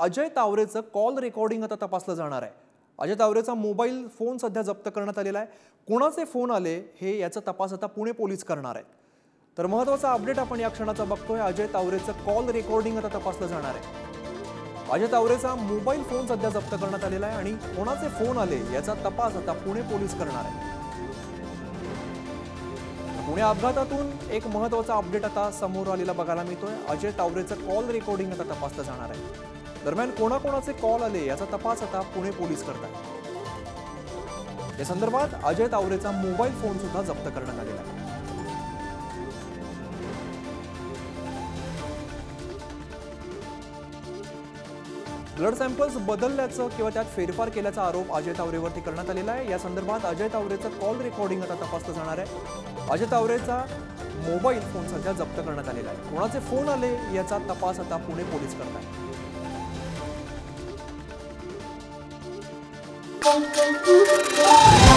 Ajay तावरेचं call recording आता तपासलं जाणार आहे. अजय तावरेचा मोबाईल फोन सध्या जप्त करण्यात आलेला आहे. कोणाचे फोन आले हे याचा तपास आता पुणे पोलीस करणार आहेत. तर महत्त्वाचा अपडेट आपण या क्षणाचा बघतोय. अजय तावरेचं कॉल रेकॉर्डिंग आता तपासलं जाणार आहे. अजय तावरेचा मोबाईल फोन सध्या जप्त करण्यात आलेला आहे आणि कोणाचे फोन आले याचा तपास आता पुणे पोलीस करणार आहे. पुणे अपघातातून एक महत्त्वाचा अपडेट आता समोर आलेला बघायला मिळतोय. अजय तावरेचं कॉल रेकॉर्डिंग आता तपासलं जाणार आहे. दरम्यान कोणाकोणाचे कॉल आले याचा तपास आता पुणे पोलीस करतात या संदर्भात अजय तावरेचा मोबाईल फोन सुद्धा जप्त करण्यात आलेला आहे. ब्लड सॅम्पल्स बदलल्याचं किंवा त्यात फेरफार केल्याचा आरोप अजय तावरेवरती करण्यात आलेला आहे. या संदर्भात अजय तावरेचं कॉल रेकॉर्डिंग आता तपासलं जाणार आहे. अजय तावरेचा मोबाईल फोन सध्या जप्त करण्यात आलेला आहे. कोणाचे फोन आले याचा तपास आता पुणे पोलीस करत आहेत pom, pom, pom, pom.